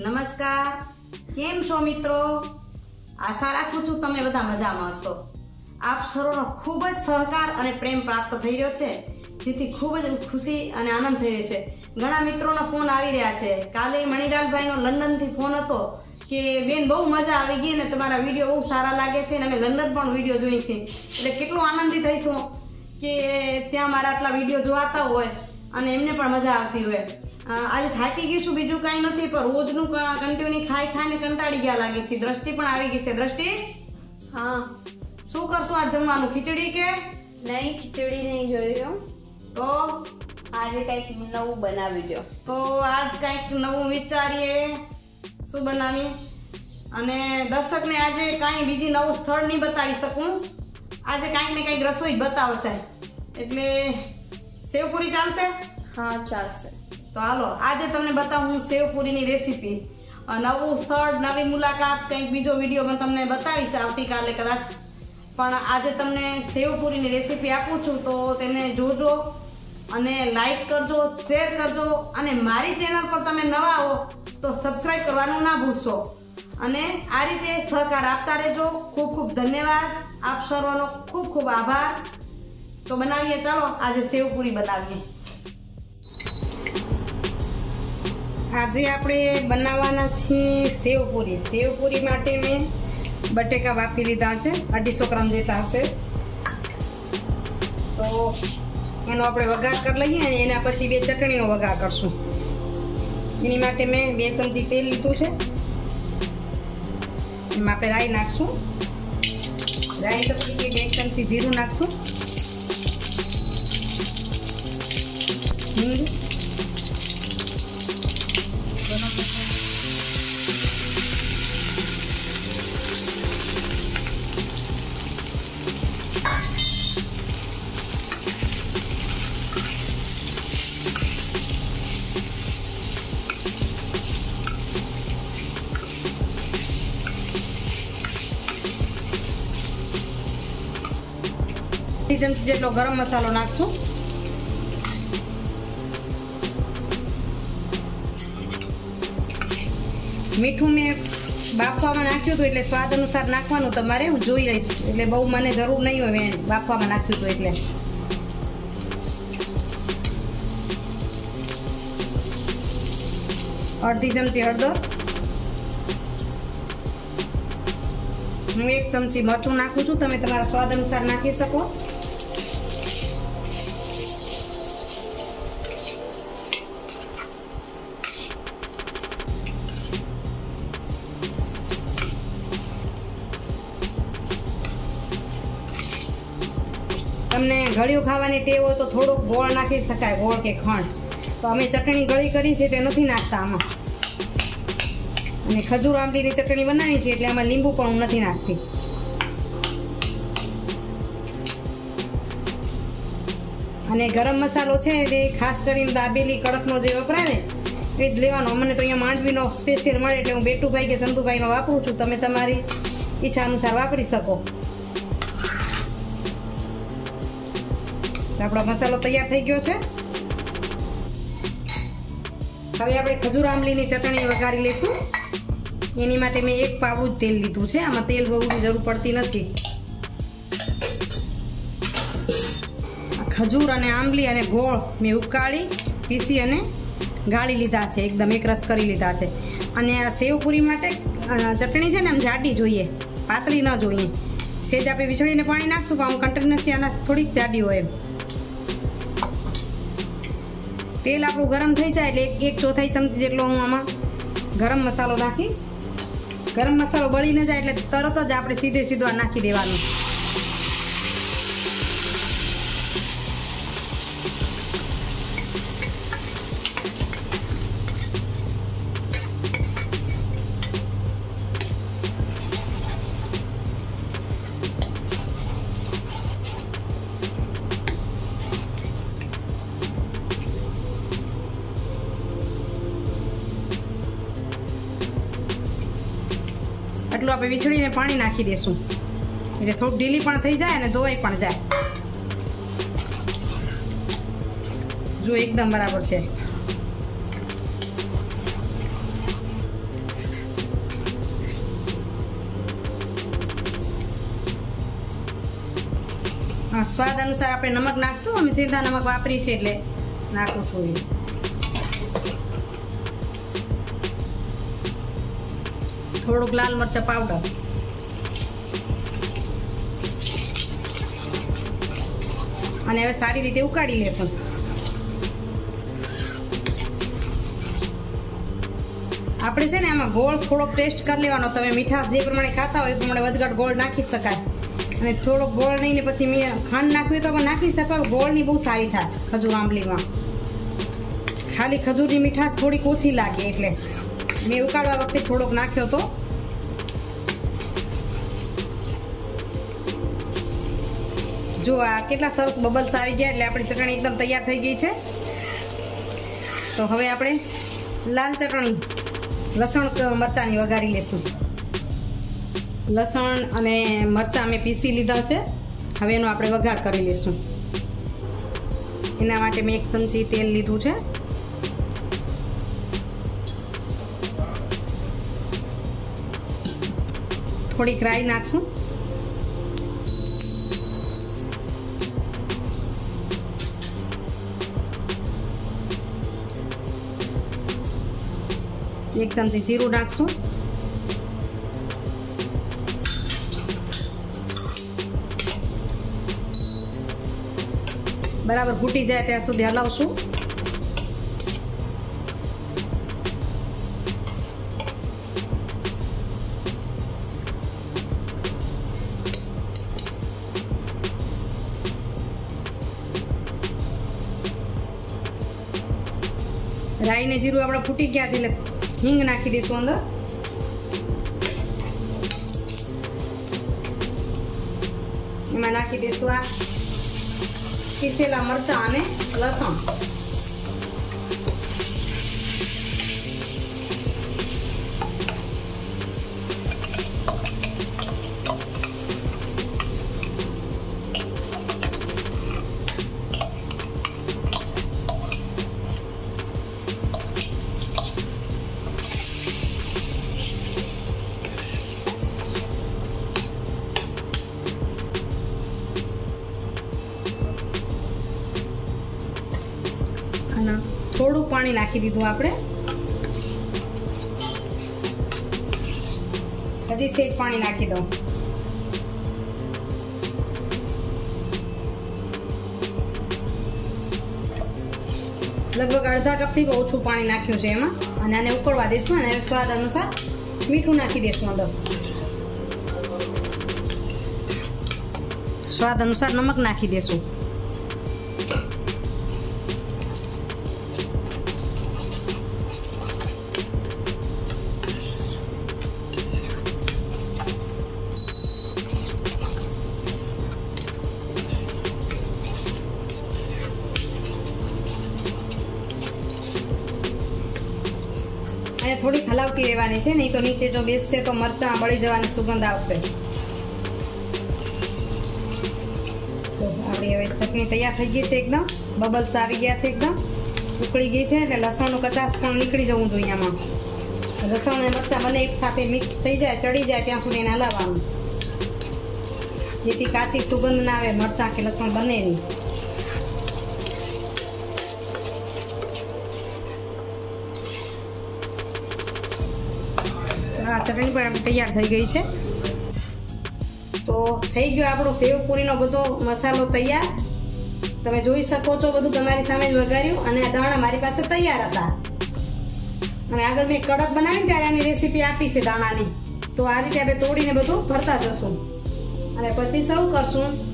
નમસ્કાર. કેમ છો મિત્રો? આશા રાખું છું તમે બધા મજામાં હશો. આપ સર્વનો ખૂબ જ સહકાર અને પ્રેમ પ્રાપ્ત થઈ રહ્યો છે, જેથી ખૂબ જ ખુશી અને આનંદ થઈ રહ્યો છે. ઘણા મિત્રોના ફોન આવી રહ્યા છે. કાલે મણિલાલભાઈનો લંડનથી ફોન હતો કે, બેન, બહુ મજા આવી ગઈ અને તમારા વીડિયો બહુ સારા લાગે છે અને અમે લંડન પણ વીડિયો જોઈ છે એટલે કેટલું આનંદિત થઈશું કે ત્યાં મારા આટલા વીડિયો જોવાતા હોય અને એમને પણ મજા આવતી હોય. આજે થાકી ગઈ છું બીજું કાંઈ નથી પણ રોજનું કન્ટિન્યુ ખાઈ ખાઈને કંટાળી ગયા લાગે છે. દ્રષ્ટિ પણ આવી ગઈ છે. દ્રષ્ટિ? હા. શું કરશું આજ જમવાનું? ખીચડી કે? નહીં ખીચડી નહીં જોયું તો? આજે કંઈક નવું બનાવી દો તો આજ કંઈક નવું વિચારીએ. શું બનાવીએ? અને દર્શકને આજે કાંઈ બીજી નવું સ્થળ નહીં બતાવી શકું. આજે કાંઈક ને કાંઈક રસોઈ બતાવશે. એટલે સેવપુરી ચાલશે? હા ચાલશે. તો હાલો, આજે તમને બતાવું હું સેવપુરીની રેસીપી. નવું સ્થળ, નવી મુલાકાત, કંઈક બીજો વીડિયો પણ તમને બતાવીશ આવતીકાલે કદાચ. પણ આજે તમને સેવપુરીની રેસીપી આપું છું, તો તેને જોજો અને લાઈક કરજો, શેર કરજો અને મારી ચેનલ પર તમે નવા આવો, તો સબસ્ક્રાઈબ કરવાનું ના ભૂલશો. અને આ રીતે સહકાર આપતા રહેજો. ખૂબ ખૂબ ધન્યવાદ. આપ સર્વનો ખૂબ ખૂબ આભાર. તો બનાવીએ, ચાલો, આજે સેવપુરી બનાવીએ. આજે આપણે બનાવવાના છીએ સેવપુરી. સેવપુરી માટે મેં બટેકા વાપી લીધા છે. અઢીસો ગ્રામ જેટલા હશે. તો એનો આપણે વઘાર કરી લઈએ અને એના પછી બે ચટણીનો વઘાર કરશું. એની માટે મેં બે ચમચી તેલ લીધું છે. એમાં આપણે રાઈ નાખશું. રાઈ તપકી બે ચમચી જીરું નાખશું. હિંગ. ચમચી જેટલો ગરમ મસાલો નાખશું. મીઠું મેં બાફવામાં નાખ્યું હતું એટલે સ્વાદ અનુસાર નાખવાનું તમારે હું જોઈ લઈશ. એટલે બહુ મને જરૂર નહીં હોય મેં બાફવામાં નાખ્યું હતું એટલે. અડધી ચમચી હળદર. હું એક ચમચી મરચું નાખું છું. તમે તમારા સ્વાદ અનુસાર નાખી શકો. તમને ગળ્યું ખાવાની ટેવ હોય તો થોડોક ગોળ નાખી શકાય, ગોળ કે ખંડ. તો અમે ચટણી ગળી કરી છે તે નથી નાખતા આમાં. અને ખજૂર આંબલીની ચટણી બનાવી છે એટલે આમાં લીંબુ પણ નથી નાખતી. અને ગરમ મસાલો છે જે ખાસ કરીને દાબેલી, કડકનો જે વપરાય ને, એ જ લેવાનો. અમને તો અહીંયા માંડવીનો સ્પેશિયલ મળે એટલે હું બેટુભાઈ કે સંતુભાઈનો વાપરું છું. તમે તમારી ઈચ્છા અનુસાર વાપરી શકો. આપણો મસાલો તૈયાર થઈ ગયો છે. હવે આપણે ખજૂર આંબલીની ચટણી વઘારી લઈશું. એની માટે મેં એક પાવું જ તેલ લીધું છે. આમાં તેલ બહુની જરૂર પડતી નથી. ખજૂર અને આંબલી અને ગોળ મેં ઉકાળી, પીસી અને ગાળી લીધા છે. એકદમ એકરસ કરી લીધા છે. અને આ સેવપુરી માટે ચટણી છે ને, આમ જાડી જોઈએ. પાતળી ન જોઈએ. સેજ આપણે વીછળીને પાણી નાખશું, પણ આમ કન્ટિન્યુઅસલી આના થોડીક જાડી હોય એમ. તેલ આપણું ગરમ થઈ જાય એટલે એક ચોથાઈ ચમચી જેટલો હું આમાં ગરમ મસાલો નાખી. ગરમ મસાલો બળી ન જાય એટલે તરત જ આપણે સીધે સીધો નાખી દેવાનું. આપણે વીછળીને પાણી નાખી દેશું. એટલે થોડુંક ઢીલી પણ થઈ જાય અને ધોવાઈ પણ જાય. જો એકદમ બરાબર છે. સ્વાદ અનુસાર આપણે નમક નાખશું. અમે સીધા નમક વાપરી છે એટલે નાખું છું. એ થોડુંક લાલ મરચાં પાવડર અને હવે સારી રીતે ઉકાળી લેશું. આપણે છે ને આમાં ગોળ થોડોક ટેસ્ટ કરી લેવાનો. તમે મીઠાશ જે પ્રમાણે ખાતા હોય એ પ્રમાણે વધઘટ ગોળ નાખી શકાય. અને થોડોક ગોળ નહીં પછી મેં ખાંડ નાખવી તો પણ નાખી શકાય. ગોળની બહુ સારી થાય ખજૂર આંબલીમાં. ખાલી ખજૂરની મીઠાશ થોડીક ઓછી લાગે એટલે. મેં ઉકાળવા વખતે થોડોક નાખ્યો તો જો આ કેટલા સરસ બબલ્સ આવી ગયા એટલે આપણી ચટણી એકદમ તૈયાર થઈ ગઈ છે. તો હવે આપણે લાલ ચટણી, લસણ મરચાંની વઘારી લેશું. લસણ અને મરચાં મેં પીસી લીધા છે. હવે એનો આપણે વઘાર કરી લઈશું એના માટે મેં એક ચમચી તેલ લીધું છે. થોડીક રાઈ નાખશું. એક ચમચી જીરું નાખશું. બરાબર ફૂટી જાય ત્યાં સુધી હલાવશું. રાઈ ને જીરું આપણે ફૂટી ગયા છે એટલે હિંગ નાખી દઈશું અંદર એમાં નાખી દઈશું આ પીસેલા મરચાં અને લસણ થોડું પાણી નાખી દીધું આપણે. હજી સેજ પાણી નાખી દઉં. લગભગ અડધા કપથી બહુ ઓછું પાણી નાખ્યું છે એમાં. અને આને ઉકળવા દઈશું અને સ્વાદ અનુસાર મીઠું નાખી દઈશું અંદર. સ્વાદ અનુસાર નમક નાખી દઈશું હલાવતી રહેવાની છે નહીં તો નીચે જો બેસશે તો મરચાં બળી જવાની સુગંધ આવશે. આપણી હવે ચટણી તૈયાર થઈ ગઈ છે એકદમ. બબલ્સ આવી ગયા છે એકદમ. ઉકળી ગઈ છે એટલે લસણનું કચાસ પણ નીકળી જવું જોઈએ આમાં. લસણ અને મરચાં બંને એક સાથે મિક્સ થઈ જાય, ચડી જાય ત્યાં સુધી એને હલાવવાનું. જેથી કાચી સુગંધ ના આવે મરચાં કે લસણ બંનેની. ચટણી પણ તૈયાર થઈ ગઈ છે. તો થઈ ગયો આપણો સેવપુરીનો બધો મસાલો તૈયાર. તમે જોઈ શકો છો બધું તમારી સામે જ વઘાર્યું અને દાણા મારી પાસે તૈયાર હતા. અને આગળ મેં કડક બનાવી ત્યારે આની રેસીપી આપી છે દાણાની. તો આ રીતે આપણે તોડીને બધું ભરતા જશું. અને પછી સર્વ કરશું.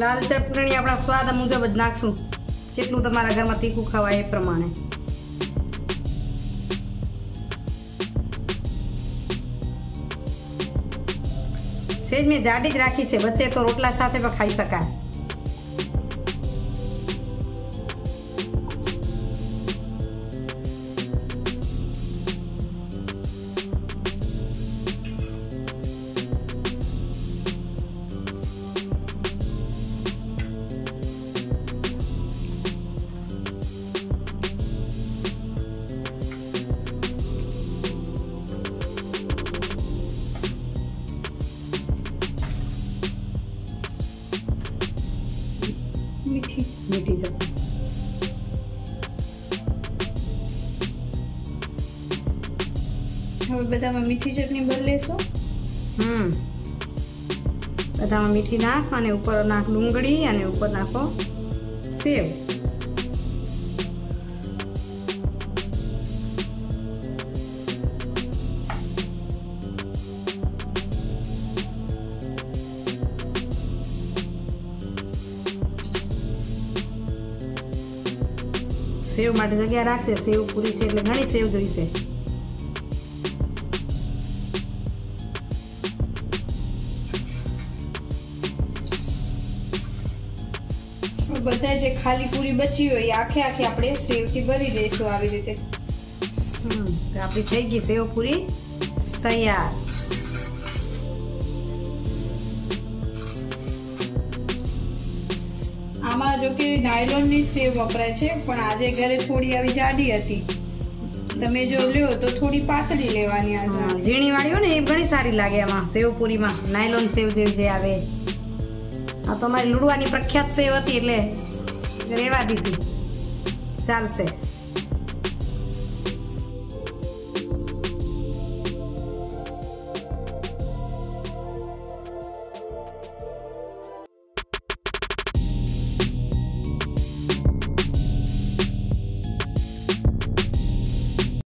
લાલ ચટણી આપણા સ્વાદ મુજબ જ નાખશું. જેટલું તમારા ઘરમાં તીખું ખવાય એ પ્રમાણે. સેજ મેં જાડી જ રાખી છે. વચ્ચે તો રોટલા સાથે પણ ખાઈ શકાય. હવે બધામાં મીઠી ચટણી બદલેશો હમ. બધામાં મીઠી નાખ અને ઉપર નાખ ડુંગળી અને ઉપર નાખો સેવ. સેવ માટે જગ્યા રાખશે સેવ પૂરી છે એટલે ઘણી સેવ જોઈશે. બધા જે ખાલી પૂરી બચી હોય એ આખે આખી આપણે સેવથી ભરી દઈશું આવી રીતે. આપણી થઈ ગઈ સેવ પૂરી તૈયાર. આમાં જો કે નાયલોનની સેવ વપરાય છે પણ આજે ઘરે થોડી આવી જાડી હતી. તમે જો લ્યો તો થોડી પાતળી લેવાની ઝીણી વાળી હોય ને એ ઘણી સારી લાગે એમાં સેવ પૂરીમાં. નાયલોન સેવ જેવી જે આવે. તો અમારી લુડવાની પ્રખ્યાત સેવ હતી એટલે રેવા દીધી. ચાલશે.